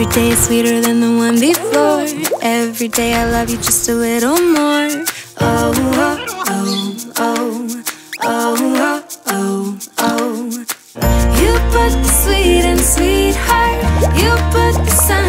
Every day is sweeter than the one before. Every day I love you just a little more. Oh, oh, oh, oh, oh, oh, oh, oh. You put the sweet in sweetheart. You put the sun